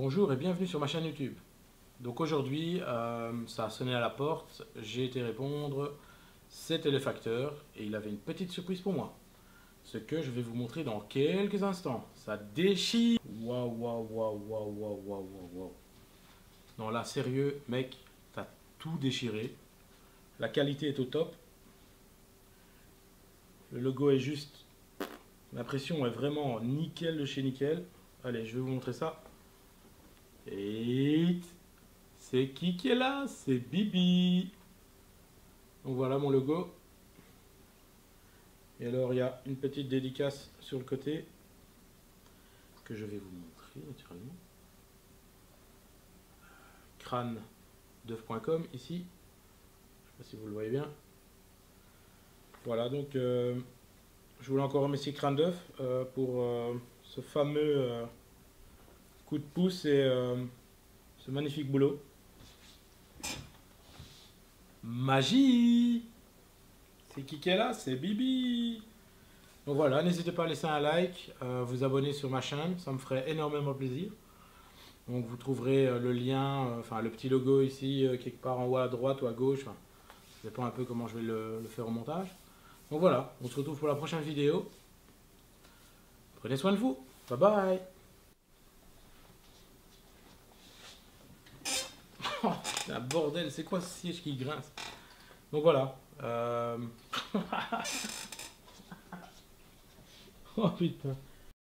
Bonjour et bienvenue sur ma chaîne YouTube. Donc aujourd'hui, euh, ça a sonné à la porte, j'ai été répondre, c'était le facteur et il avait une petite surprise pour moi. Ce que je vais vous montrer dans quelques instants. Ça déchire Waouh, waouh, waouh, waouh, waouh, waouh, waouh. Non là, sérieux, mec, t'as tout déchiré. La qualité est au top. Le logo est juste... L'impression est vraiment nickel de chez nickel. Allez, je vais vous montrer ça. C'est qui qui est là? C'est Bibi. Donc voilà mon logo. Et alors il y a une petite dédicace sur le côté que je vais vous montrer naturellement. crâne ici. Je sais pas si vous le voyez bien. Voilà donc euh, je voulais encore remercier Crâne d'œuf euh, pour euh, ce fameux coup de pouce et euh, ce magnifique boulot. Magie C'est qui qui est là? C'est Bibi Donc voilà, n'hésitez pas à laisser un like, euh, vous abonner sur ma chaîne, ça me ferait énormément plaisir. Donc vous trouverez euh, le lien, enfin le petit logo ici, quelque part en haut à droite ou à gauche. Ça dépend un peu comment je vais le faire au montage. Donc voilà, on se retrouve pour la prochaine vidéo. Prenez soin de vous. Bye bye Un bordel, c'est quoi ce siège qui grince? Donc voilà. Euh... oh putain.